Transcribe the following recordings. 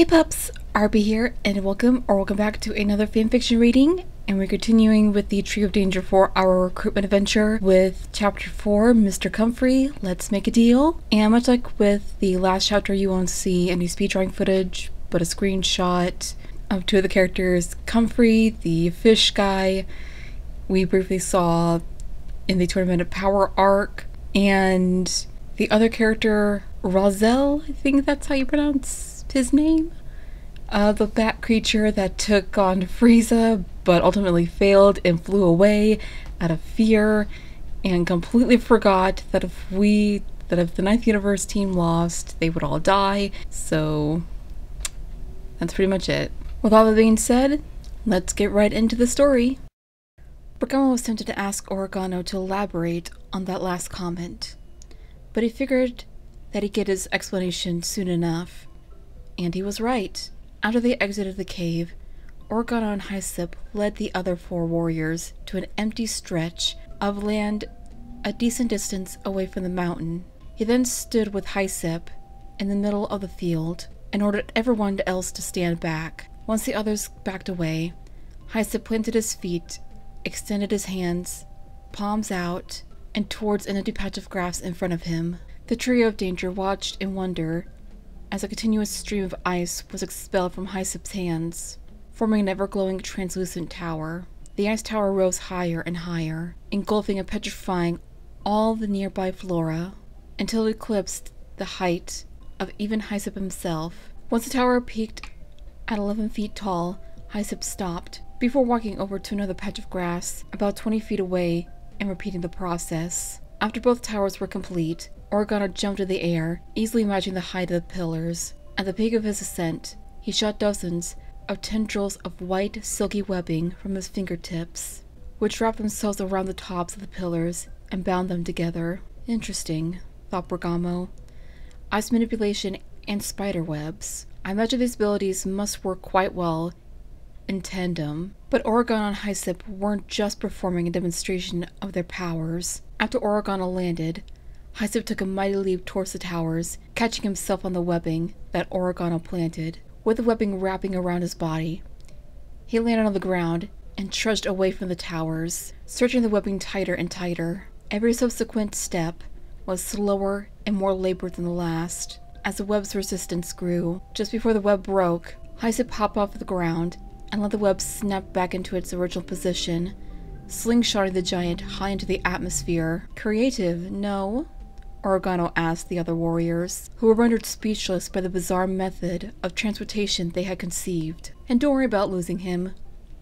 Hey pups, RP here, and welcome or welcome back to another fanfiction reading. And we're continuing with the Trio of Danger for our recruitment adventure with chapter 4, Mr. Comfrey, Let's Make a Deal. And much like with the last chapter, you won't see any speed drawing footage, but a screenshot of two of the characters, Comfrey, the fish guy, we briefly saw in the Tournament of Power arc, and the other character, Roselle, I think that's how you pronounce his name? Uh, the bat creature that took on Frieza but ultimately failed and flew away out of fear and completely forgot that if we that if the ninth universe team lost they would all die. So that's pretty much it. With all that being said let's get right into the story. Bergamo was tempted to ask Oregano to elaborate on that last comment but he figured that he'd get his explanation soon enough and he was right. After they exited the cave, Oregano and Hyssop led the other four warriors to an empty stretch of land a decent distance away from the mountain. He then stood with Hyssop in the middle of the field and ordered everyone else to stand back. Once the others backed away, Hyssop planted his feet, extended his hands, palms out, and towards an empty patch of grass in front of him. The trio of danger watched in wonder as a continuous stream of ice was expelled from Hyssop's hands, forming an ever-glowing translucent tower. The ice tower rose higher and higher, engulfing and petrifying all the nearby flora, until it eclipsed the height of even Hyssop himself. Once the tower peaked at 11 feet tall, Hyssop stopped, before walking over to another patch of grass about 20 feet away and repeating the process. After both towers were complete, Oregano jumped in the air, easily matching the height of the pillars. At the peak of his ascent, he shot dozens of tendrils of white, silky webbing from his fingertips, which wrapped themselves around the tops of the pillars and bound them together. Interesting, thought Bergamo. Ice manipulation and spider webs. I imagine these abilities must work quite well in tandem, but Oregano and Hyssop weren't just performing a demonstration of their powers. After Oregano landed, Hyssop took a mighty leap towards the towers, catching himself on the webbing that Oregano planted, with the webbing wrapping around his body. He landed on the ground and trudged away from the towers, stretching the webbing tighter and tighter. Every subsequent step was slower and more labored than the last. As the web's resistance grew, just before the web broke, Hyssop hopped off the ground and let the web snap back into its original position, slingshotting the giant high into the atmosphere. Creative, no? Oregano asked the other warriors, who were rendered speechless by the bizarre method of transportation they had conceived. And don't worry about losing him.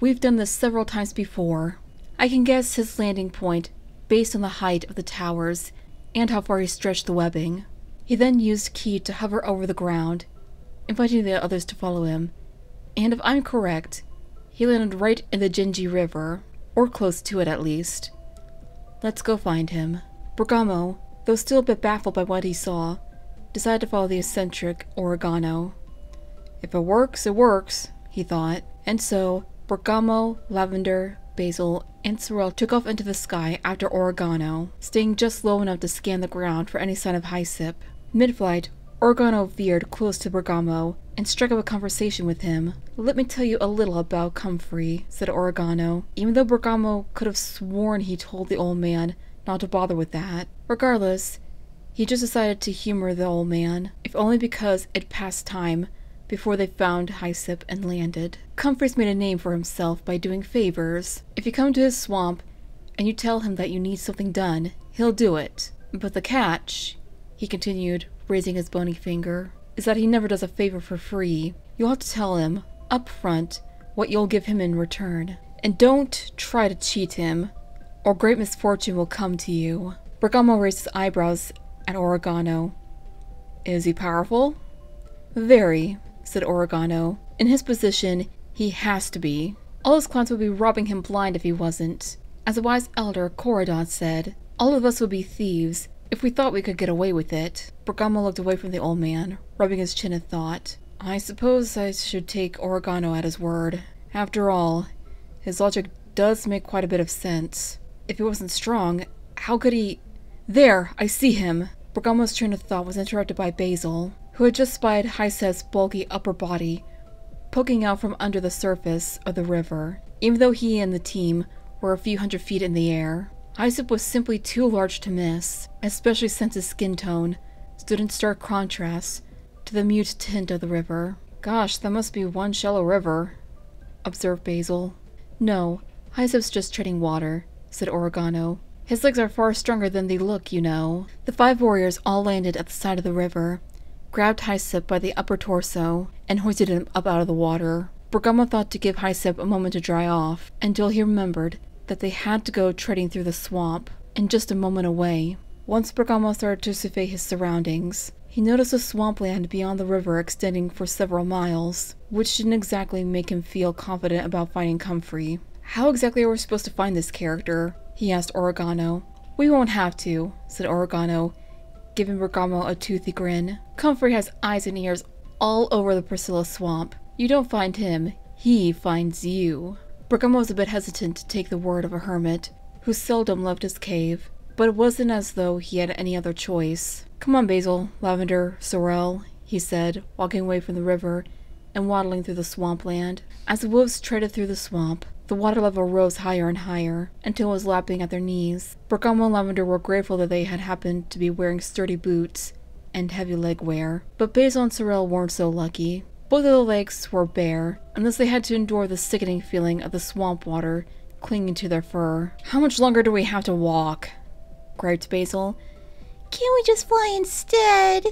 We've done this several times before. I can guess his landing point based on the height of the towers and how far he stretched the webbing. He then used ki to hover over the ground, inviting the others to follow him. And if I'm correct, he landed right in the Genji River, or close to it at least. Let's go find him. Bergamo, though still a bit baffled by what he saw, decided to follow the eccentric Oregano. If it works, it works, he thought, and so Bergamo, Lavender, Basil, and Sorrel took off into the sky after Oregano, staying just low enough to scan the ground for any sign of Hyssop. Mid-flight, Oregano veered close to Bergamo and struck up a conversation with him. Let me tell you a little about Comfrey, said Oregano, even though Bergamo could have sworn he told the old man not to bother with that. Regardless, he just decided to humor the old man, if only because it passed time before they found Hyssop and landed. Comfrey's made a name for himself by doing favors. If you come to his swamp and you tell him that you need something done, he'll do it. But the catch, he continued, raising his bony finger, is that he never does a favor for free. You'll have to tell him, up front, what you'll give him in return. And don't try to cheat him or great misfortune will come to you. Bergamo raised his eyebrows at Oregano. Is he powerful? Very, said Oregano. In his position, he has to be. All his clans would be robbing him blind if he wasn't. As a wise elder, Corodon said, all of us would be thieves if we thought we could get away with it. Bergamo looked away from the old man, rubbing his chin in thought. I suppose I should take Oregano at his word. After all, his logic does make quite a bit of sense. If he wasn't strong, how could he... There! I see him! Bergamo's train of thought was interrupted by Basil, who had just spied Hyssop's bulky upper body poking out from under the surface of the river. Even though he and the team were a few hundred feet in the air, Hyssop was simply too large to miss, especially since his skin tone stood in stark contrast to the mute tint of the river. Gosh, that must be one shallow river, observed Basil. No, Hyssop's just treading water, said Oregano. His legs are far stronger than they look, you know. The five warriors all landed at the side of the river, grabbed Hyssop by the upper torso, and hoisted him up out of the water. Bergamo thought to give Hyssop a moment to dry off, until he remembered that they had to go treading through the swamp, and just a moment away. Once Bergamo started to survey his surroundings, he noticed a swampland beyond the river extending for several miles, which didn't exactly make him feel confident about finding Comfrey. How exactly are we supposed to find this character? he asked Oregano. We won't have to, said Oregano, giving Bergamo a toothy grin. Comfrey has eyes and ears all over the Priscilla swamp. You don't find him, he finds you. Bergamo was a bit hesitant to take the word of a hermit, who seldom left his cave, but it wasn't as though he had any other choice. Come on, Basil, Lavender, Sorrel, he said, walking away from the river and waddling through the swampland. As the wolves treaded through the swamp, the water level rose higher and higher, until it was lapping at their knees. Bergamo and Lavender were grateful that they had happened to be wearing sturdy boots and heavy leg wear, but Basil and Sorrel weren't so lucky. Both of the legs were bare, unless they had to endure the sickening feeling of the swamp water clinging to their fur. How much longer do we have to walk? griped Basil. Can't we just fly instead?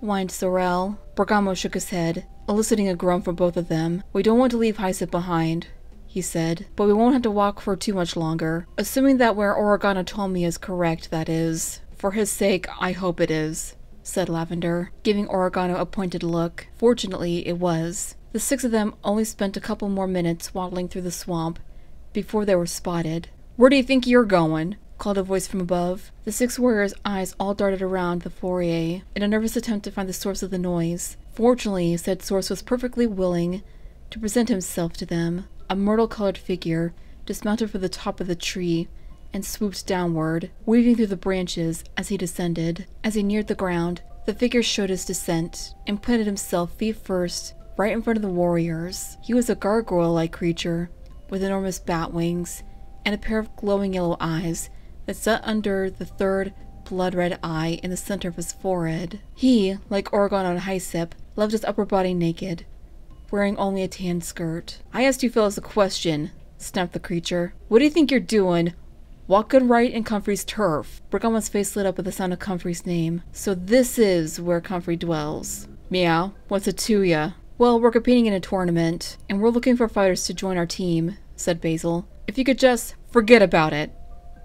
whined Sorrel. Bergamo shook his head, eliciting a groan from both of them. We don't want to leave Hyssop behind, he said, but we won't have to walk for too much longer. Assuming that where Oregano told me is correct, that is. For his sake, I hope it is, said Lavender, giving Oregano a pointed look. Fortunately, it was. The six of them only spent a couple more minutes waddling through the swamp before they were spotted. Where do you think you're going? called a voice from above. The six warriors' eyes all darted around the foyer in a nervous attempt to find the source of the noise. Fortunately, said source was perfectly willing to present himself to them a myrtle-colored figure dismounted from the top of the tree and swooped downward, weaving through the branches as he descended. As he neared the ground, the figure showed his descent and planted himself feet first right in front of the warriors. He was a gargoyle-like creature with enormous bat wings and a pair of glowing yellow eyes that sat under the third blood-red eye in the center of his forehead. He, like Oregon on Hyssop, left his upper body naked, wearing only a tan skirt. I asked you fellas a question, snapped the creature. What do you think you're doing? Walking right in Comfrey's turf. Bergamo's face lit up with the sound of Comfrey's name. So this is where Comfrey dwells. Meow, what's it to ya? Well, we're competing in a tournament, and we're looking for fighters to join our team, said Basil. If you could just forget about it,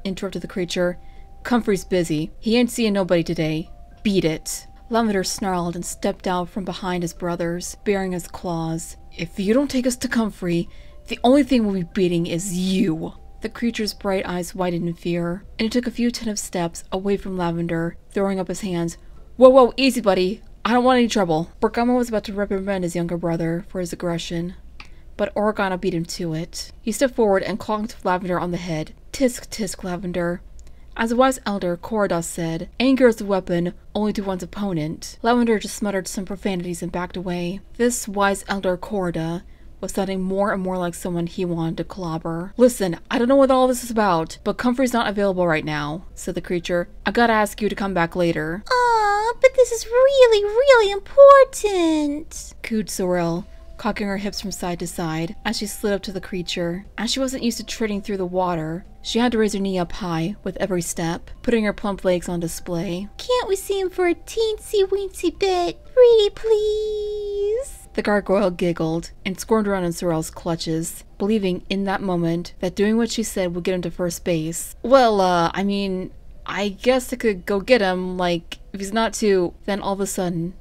interrupted the creature. Comfrey's busy. He ain't seeing nobody today. Beat it. Lavender snarled and stepped out from behind his brothers, bearing his claws. If you don't take us to Comfrey, the only thing we'll be beating is you. The creature's bright eyes widened in fear, and he took a few tentative steps away from Lavender, throwing up his hands. Whoa, whoa, easy, buddy. I don't want any trouble. Bergamo was about to reprimand his younger brother for his aggression, but Oregano beat him to it. He stepped forward and clonked Lavender on the head. Tisk, tisk, Lavender. As the wise elder Coridas said, anger is a weapon only to one's opponent. Lavender just muttered some profanities and backed away. This wise elder Corida was sounding more and more like someone he wanted to clobber. Listen, I don't know what all this is about, but Comfrey's not available right now, said the creature. I gotta ask you to come back later. Aw, but this is really, really important, cooed Sorrel cocking her hips from side to side as she slid up to the creature. As she wasn't used to treading through the water, she had to raise her knee up high with every step, putting her plump legs on display. Can't we see him for a teensy weensy bit? Pretty please? The gargoyle giggled and squirmed around in Sorrel's clutches, believing in that moment that doing what she said would get him to first base. Well, uh, I mean, I guess I could go get him, like, if he's not too. Then all of a sudden,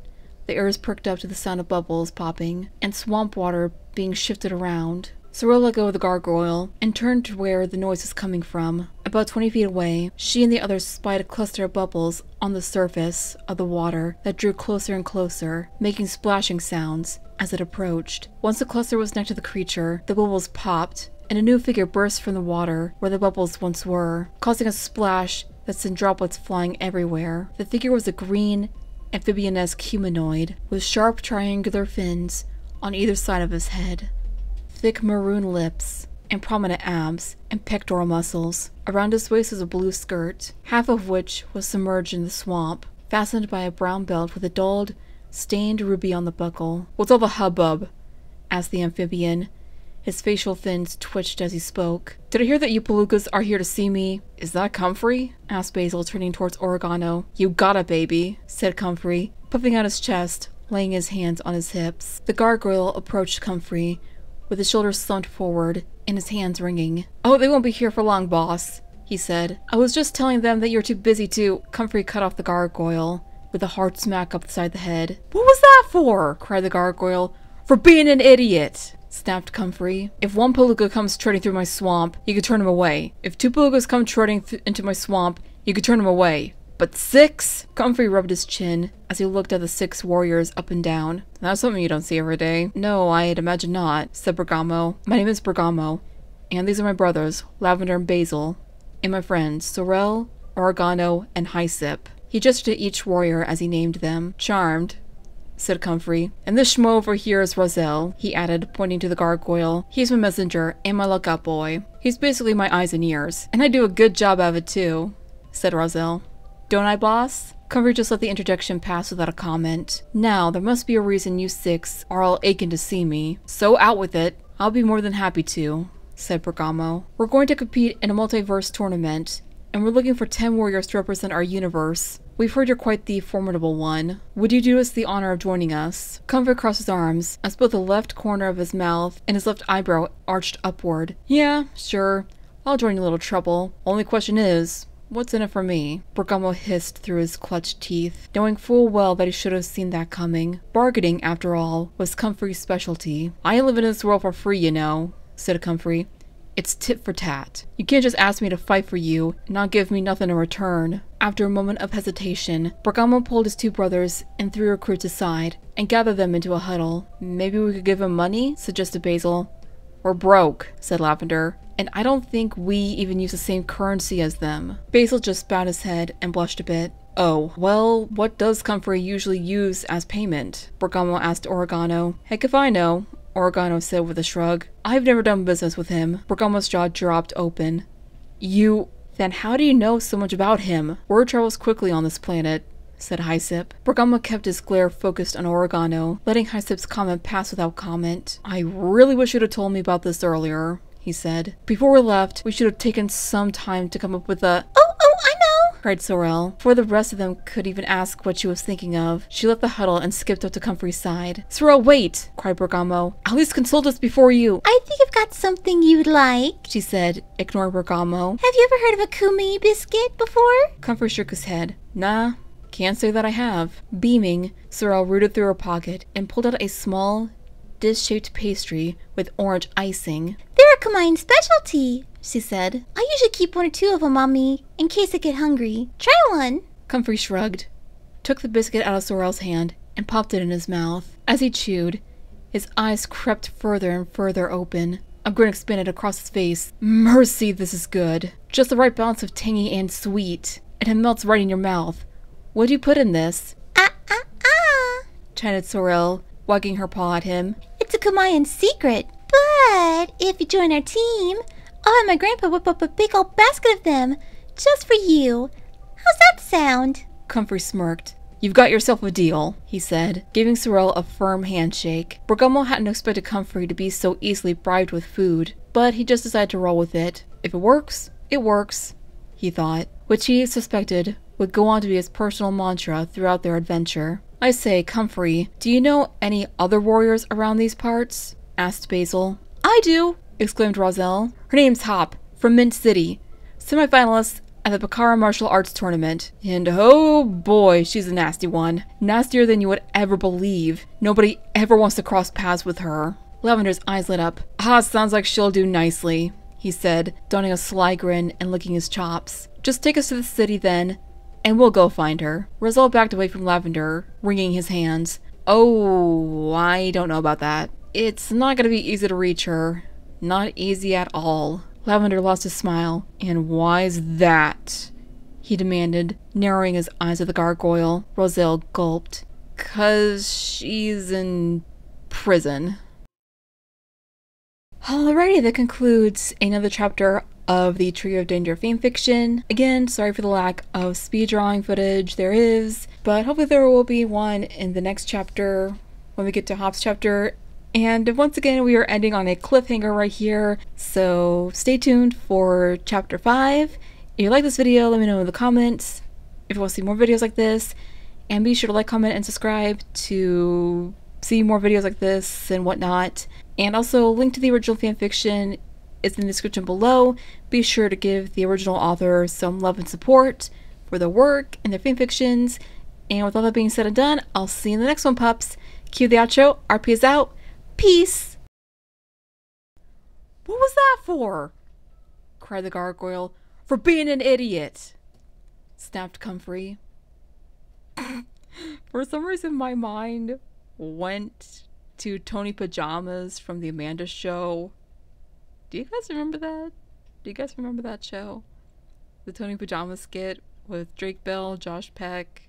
the ears perked up to the sound of bubbles popping and swamp water being shifted around. Sorrel let go of the gargoyle and turned to where the noise was coming from. About 20 feet away, she and the others spied a cluster of bubbles on the surface of the water that drew closer and closer, making splashing sounds as it approached. Once the cluster was next to the creature, the bubbles popped, and a new figure burst from the water where the bubbles once were, causing a splash that sent droplets flying everywhere. The figure was a green, amphibian-esque humanoid with sharp triangular fins on either side of his head, thick maroon lips, and prominent abs and pectoral muscles. Around his waist was a blue skirt, half of which was submerged in the swamp, fastened by a brown belt with a dulled, stained ruby on the buckle. What's all the hubbub? asked the amphibian. His facial fins twitched as he spoke. Did I hear that you Palookas are here to see me? Is that Comfrey? asked Basil, turning towards Oregano. You got it, baby, said Comfrey, puffing out his chest, laying his hands on his hips. The gargoyle approached Comfrey, with his shoulders slumped forward and his hands wringing. Oh, they won't be here for long, boss, he said. I was just telling them that you're too busy to. Comfrey cut off the gargoyle with a hard smack upside the head. What was that for? cried the gargoyle. For being an idiot! snapped Comfrey. If one palooka comes treading through my swamp, you could turn him away. If two palookas come treading into my swamp, you could turn him away. But six? Comfrey rubbed his chin as he looked at the six warriors up and down. That's something you don't see every day. No, I'd imagine not, said Bergamo. My name is Bergamo, and these are my brothers, Lavender and Basil, and my friends, Sorrel, Oregano, and Hyssop. He gestured at each warrior as he named them. Charmed, said Comfrey. And this schmo over here is Roselle, he added, pointing to the gargoyle. He's my messenger and my lookout boy. He's basically my eyes and ears. And I do a good job of it too, said Roselle. Don't I, boss? Comfrey just let the interjection pass without a comment. Now, there must be a reason you six are all aching to see me. So out with it. I'll be more than happy to, said Bergamo. We're going to compete in a multiverse tournament, and we're looking for 10 warriors to represent our universe. We've heard you're quite the formidable one. Would you do us the honor of joining us? Comfrey crossed his arms, as both the left corner of his mouth and his left eyebrow arched upward. Yeah, sure. I'll join your little trouble. Only question is, What's in it for me? Bergamo hissed through his clutched teeth, knowing full well that he should have seen that coming. Bargaining, after all, was Comfrey's specialty. I ain't living in this world for free, you know, said Comfrey. It's tit for tat. You can't just ask me to fight for you and not give me nothing in return. After a moment of hesitation, Bergamo pulled his two brothers and three recruits aside and gathered them into a huddle. Maybe we could give him money? suggested Basil. We're broke, said Lavender, and I don't think we even use the same currency as them. Basil just bowed his head and blushed a bit. Oh, well, what does Comfrey usually use as payment? Bergamo asked Oregano. Heck if I know. Oregano said with a shrug. I've never done business with him. Bergamo's jaw dropped open. You... Then how do you know so much about him? Word travels quickly on this planet, said Hyssop. Bergamo kept his glare focused on Oregano, letting Hyssop's comment pass without comment. I really wish you'd have told me about this earlier, he said. Before we left, we should have taken some time to come up with a- Oh, oh, I know! cried Sorrel. Before the rest of them could even ask what she was thinking of, she left the huddle and skipped up to Comfrey's side. Sorrel, wait! cried Bergamo. At least consult us before you- I think I've got something you'd like. she said, ignoring Bergamo. Have you ever heard of a kumi biscuit before? Comfrey shook his head. Nah, can't say that I have. Beaming, Sorrel rooted through her pocket and pulled out a small, dish-shaped pastry with orange icing. They're specialty, she said. I usually keep one or two of them on me, in case I get hungry. Try one. Comfrey shrugged, took the biscuit out of Sorrel's hand, and popped it in his mouth. As he chewed, his eyes crept further and further open. A grin expanded across his face. Mercy, this is good. Just the right balance of tangy and sweet. And it melts right in your mouth. What'd you put in this? Ah, ah, ah. chanted Sorrel, wagging her paw at him. It's a Kamayan secret. But if you join our team, I'll have my grandpa whip up a big old basket of them, just for you. How's that sound? Comfrey smirked. You've got yourself a deal, he said, giving Sorrel a firm handshake. Bergamo hadn't expected Comfrey to be so easily bribed with food, but he just decided to roll with it. If it works, it works, he thought, which he suspected would go on to be his personal mantra throughout their adventure. I say, Comfrey, do you know any other warriors around these parts? Asked Basil. I do, exclaimed Roselle. Her name's Hop, from Mint City, semifinalist at the Bakara Martial Arts Tournament. And oh boy, she's a nasty one. Nastier than you would ever believe. Nobody ever wants to cross paths with her. Lavender's eyes lit up. Ah, sounds like she'll do nicely, he said, donning a sly grin and licking his chops. Just take us to the city then, and we'll go find her. Roselle backed away from Lavender, wringing his hands. Oh, I don't know about that. It's not gonna be easy to reach her. Not easy at all. Lavender lost his smile. And why's that? he demanded, narrowing his eyes at the gargoyle. Roselle gulped. Cause she's in prison. Alrighty, that concludes another chapter of the Trio of Danger fanfiction. Again, sorry for the lack of speed drawing footage there is, but hopefully there will be one in the next chapter when we get to Hop's chapter. And once again, we are ending on a cliffhanger right here, so stay tuned for chapter 5. If you like this video, let me know in the comments if you want to see more videos like this. And be sure to like, comment, and subscribe to see more videos like this and whatnot. And also, link to the original fanfiction is in the description below. Be sure to give the original author some love and support for their work and their fanfictions. And with all that being said and done, I'll see you in the next one, pups. Cue the outro. RP is out. Peace. What was that for? cried the gargoyle. For being an idiot, snapped Comfrey. For some reason, my mind went to Tony Pajamas from the Amanda Show. Do you guys remember that? Do you guys remember that show? The Tony Pajamas skit with Drake Bell, Josh Peck,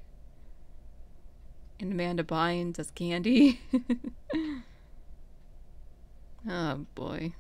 and Amanda Bynes as Candy. oh boy.